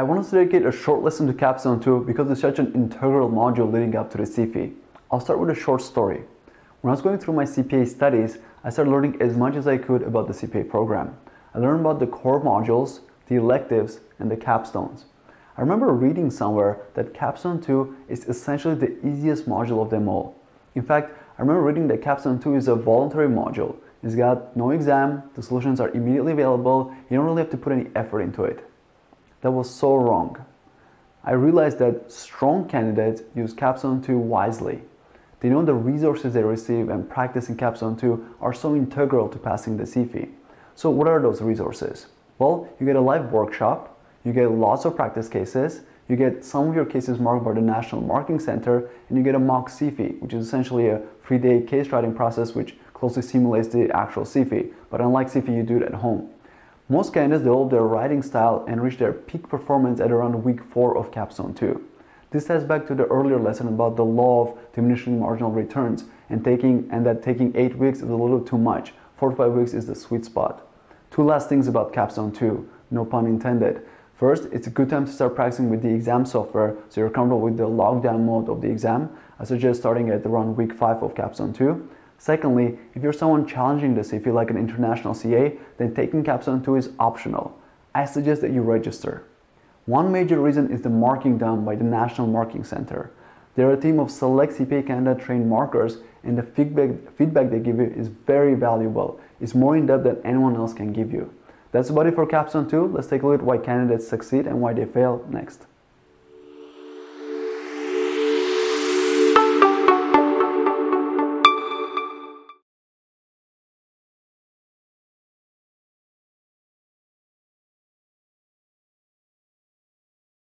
I wanted to dedicate a short lesson to Capstone 2 because it's such an integral module leading up to the CFE. I'll start with a short story. When I was going through my CPA studies, I started learning as much as I could about the CPA program. I learned about the core modules, the electives, and the capstones. I remember reading somewhere that Capstone 2 is essentially the easiest module of them all. In fact, I remember reading that Capstone 2 is a voluntary module. It's got no exam, the solutions are immediately available, you don't really have to put any effort into it. That was so wrong. I realized that strong candidates use Capstone 2 wisely. They know the resources they receive and practice practicing Capstone 2 are so integral to passing the CFE. So what are those resources? Well, you get a live workshop, you get lots of practice cases, you get some of your cases marked by the National Marking Center, and you get a mock CFE, which is essentially a three-day case writing process which closely simulates the actual CFE. But unlike CFE, you do it at home. Most candidates develop their writing style and reach their peak performance at around week 4 of Capstone 2. This ties back to the earlier lesson about the law of diminishing marginal returns and taking and that taking 8 weeks is a little too much. 4 to 5 weeks is the sweet spot. Two last things about Capstone 2, no pun intended. First, it's a good time to start practicing with the exam software so you're comfortable with the lockdown mode of the exam. I suggest starting at around week 5 of Capstone 2. Secondly, if you're someone challenging this, if you're like an international CA, then taking Capstone 2 is optional. I suggest that you register. One major reason is the marking done by the National Marking Center. They're a team of select CPA Canada trained markers and the feedback, feedback they give you is very valuable. It's more in-depth than anyone else can give you. That's about it for Capstone 2. Let's take a look at why candidates succeed and why they fail next.